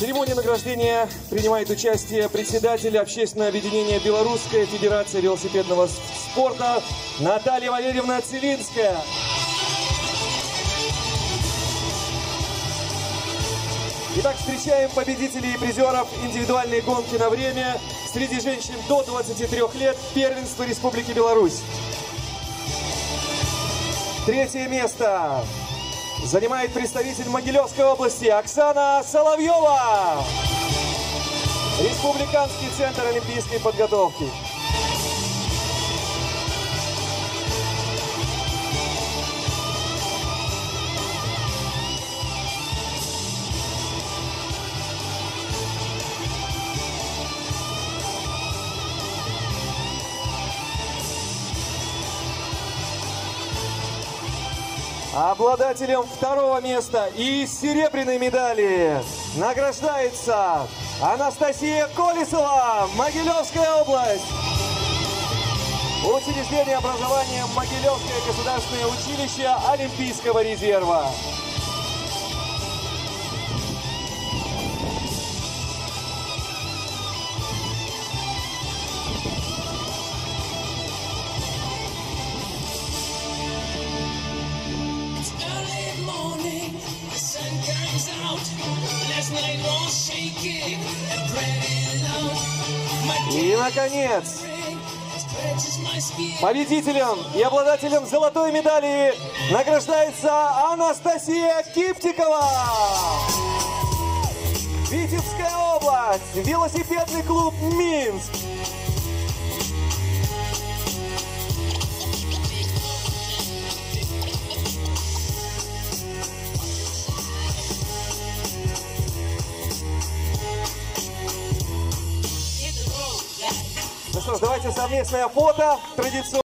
церемонии награждения принимает участие председатель общественного объединения Белорусская Федерация велосипедного спорта Наталья Валерьевна Целинская. Итак, встречаем победителей и призеров индивидуальной гонки на время среди женщин до 23 лет первенства Республики Беларусь. Третье место занимает представитель Могилевской области Оксана Соловьева. Республиканский центр олимпийской подготовки. Обладателем второго места и серебряной медали награждается Анастасия Колесова, Могилевская область. Учреждение образования Могилевское государственное училище Олимпийского резерва. И, наконец, победителем и обладателем золотой медали награждается Анастасия Киптикова. Витебская область, велосипедный клуб «Минск». Ну что ж, давайте совместное фото традиционное.